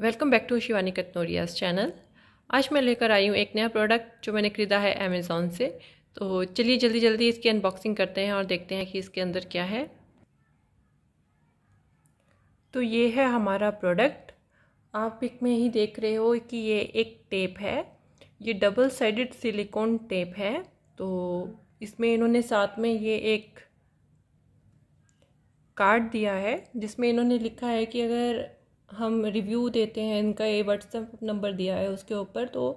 Welcome back to Shivani Katnoria's channel आज मैं लेकर आई हूँ एक नया प्रोडक्ट जो मैंने ख़रीदा है अमेज़ोन से। तो चलिए जल्दी जल्दी इसकी अनबॉक्सिंग करते हैं और देखते हैं कि इसके अंदर क्या है। तो ये है हमारा प्रोडक्ट आप पिक में ही देख रहे हो कि ये एक टेप है। ये डबल साइडेड सिलिकॉन टेप है। तो इसमें इन्होंने साथ में ये एक कार्ड दिया है, जिसमें इन्होंने लिखा है कि अगर हम रिव्यू देते हैं, इनका ये व्हाट्सएप नंबर दिया है उसके ऊपर तो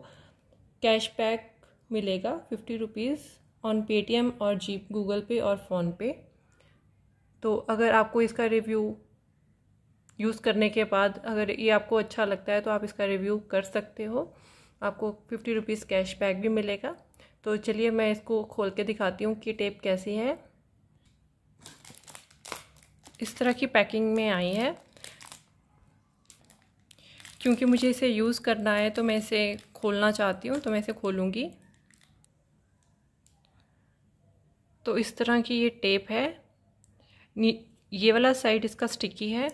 कैश बैक मिलेगा फिफ्टी रुपीज़ ऑन पेटीएम और जी गूगल पे और फ़ोन पे तो अगर आपको इसका रिव्यू यूज़ करने के बाद अगर ये आपको अच्छा लगता है तो आप इसका रिव्यू कर सकते हो। आपको फिफ्टी रुपीज़ कैश बैक भी मिलेगा। तो चलिए मैं इसको खोल के दिखाती हूँ कि टेप कैसी है। इस तरह की पैकिंग में आई है। क्योंकि मुझे इसे यूज़ करना है तो मैं इसे खोलना चाहती हूँ तो मैं इसे खोलूँगी। तो इस तरह की ये टेप है। ये वाला साइड इसका स्टिकी है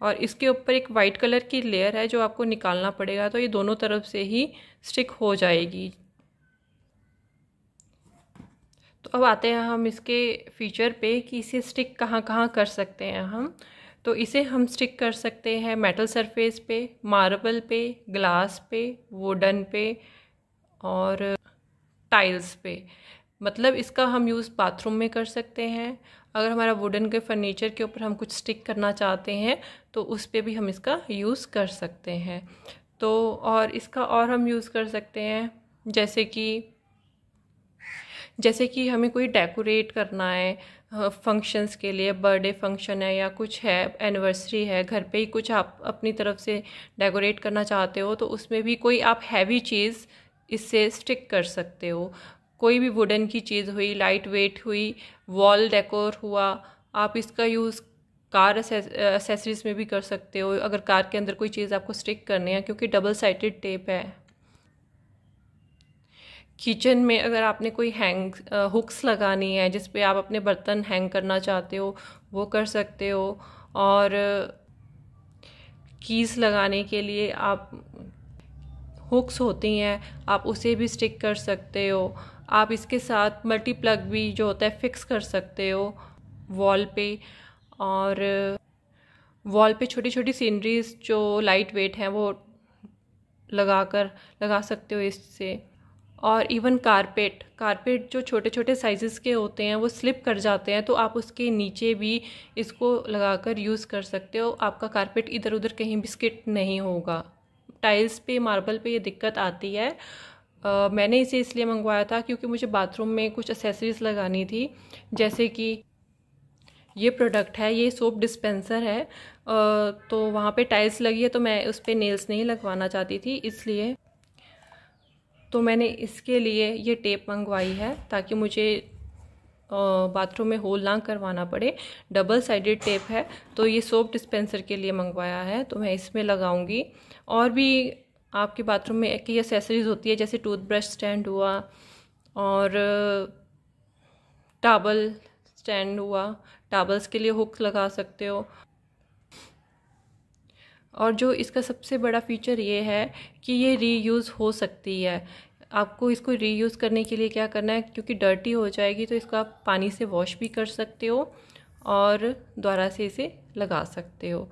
और इसके ऊपर एक वाइट कलर की लेयर है जो आपको निकालना पड़ेगा तो ये दोनों तरफ़ से ही स्टिक हो जाएगी। तो अब आते हैं हम इसके फीचर पे कि इसे स्टिक कहाँ कहाँ कर सकते हैं हम। तो इसे हम स्टिक कर सकते हैं मेटल सरफेस पे मार्बल पे ग्लास पे वुडन पे और टाइल्स पे। मतलब इसका हम यूज़ बाथरूम में कर सकते हैं। अगर हमारा वुडन के फर्नीचर के ऊपर हम कुछ स्टिक करना चाहते हैं तो उस पर भी हम इसका यूज़ कर सकते हैं। तो और इसका और हम यूज़ कर सकते हैं, जैसे कि जैसे कि हमें कोई डेकोरेट करना है फ़ंक्शंस के लिए बर्थडे फ़ंक्शन है या कुछ है एनिवर्सरी है, घर पे ही कुछ आप अपनी तरफ़ से डेकोरेट करना चाहते हो तो उसमें भी कोई आप हैवी चीज़ इससे स्टिक कर सकते हो। कोई भी वुडन की चीज़ हुई लाइट वेट हुई वॉल डेकोर हुआ, आप इसका यूज़ कार एसेसरीज में भी कर सकते हो, अगर कार के अंदर कोई चीज़ आपको स्टिक करनी है, क्योंकि डबल साइडेड टेप है। किचन में अगर आपने कोई हैंग हुक्स लगानी है, जिस पे आप अपने बर्तन हैंग करना चाहते हो, वो कर सकते हो। और कीज़ लगाने के लिए आप, हुक्स होती हैं, आप उसे भी स्टिक कर सकते हो। आप इसके साथ मल्टी प्लग भी जो होता है, फिक्स कर सकते हो वॉल पे। और वॉल पे छोटी छोटी सीनरीज जो लाइट वेट हैं, वो लगा कर लगा सकते हो इससे। और इवन कारपेट कारपेट जो छोटे छोटे साइज़ के होते हैं वो स्लिप कर जाते हैं तो आप उसके नीचे भी इसको लगाकर यूज़ कर सकते हो। आपका कारपेट इधर उधर कहीं भी स्किट नहीं होगा। टाइल्स पे मार्बल पे ये दिक्कत आती है। आ, मैंने इसे इसलिए मंगवाया था क्योंकि मुझे बाथरूम में कुछ एसेसरीज़ लगानी थी। जैसे कि ये प्रोडक्ट है ये सोप डिस्पेंसर है। आ, तो वहाँ पे टाइल्स लगी है तो मैं उस पर नेल्स नहीं लगवाना चाहती थी इसलिए तो मैंने इसके लिए ये टेप मंगवाई है ताकि मुझे बाथरूम में होल ना करवाना पड़े। डबल साइडेड टेप है तो ये सोप डिस्पेंसर के लिए मंगवाया है तो मैं इसमें लगाऊँगी। और भी आपके बाथरूम में एक ही एसेसरीज़ होती है, जैसे टूथब्रश स्टैंड हुआ और टाबल स्टैंड हुआ। टाबल्स के लिए हुक्स लगा सकते हो। और जो इसका सबसे बड़ा फीचर ये है कि ये रीयूज़ हो सकती है। आपको इसको रीयूज़ करने के लिए क्या करना है? क्योंकि डर्टी हो जाएगी तो इसको आप पानी से वॉश भी कर सकते हो और दोबारा से इसे लगा सकते हो।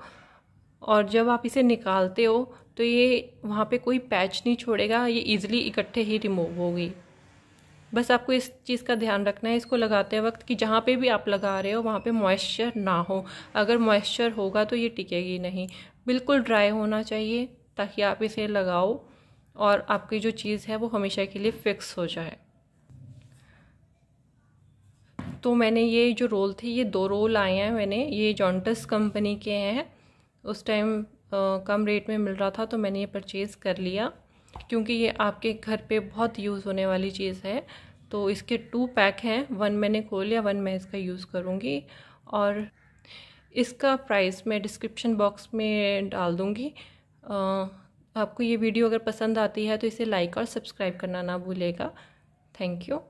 और जब आप इसे निकालते हो तो ये वहाँ पे कोई पैच नहीं छोड़ेगा, ये इजीली इकट्ठे ही रिमूव होगी। बस आपको इस चीज़ का ध्यान रखना है इसको लगाते वक्त कि जहाँ पे भी आप लगा रहे हो वहाँ पे मॉइस्चर ना हो। अगर मॉइस्चर होगा तो ये टिकेगी नहीं। बिल्कुल ड्राई होना चाहिए ताकि आप इसे लगाओ और आपकी जो चीज़ है वो हमेशा के लिए फ़िक्स हो जाए। तो मैंने ये जो रोल थे, ये दो रोल आए हैं मैंने। ये जॉन्टस कंपनी के हैं। उस टाइम कम रेट में मिल रहा था तो मैंने ये परचेज़ कर लिया क्योंकि ये आपके घर पे बहुत यूज़ होने वाली चीज़ है। तो इसके टू पैक हैं। वन मैंने खोल लिया वन मैं इसका यूज़ करूँगी। और इसका प्राइस मैं डिस्क्रिप्शन बॉक्स में डाल दूँगी। आपको ये वीडियो अगर पसंद आती है तो इसे लाइक और सब्सक्राइब करना ना भूलेगा। Thank you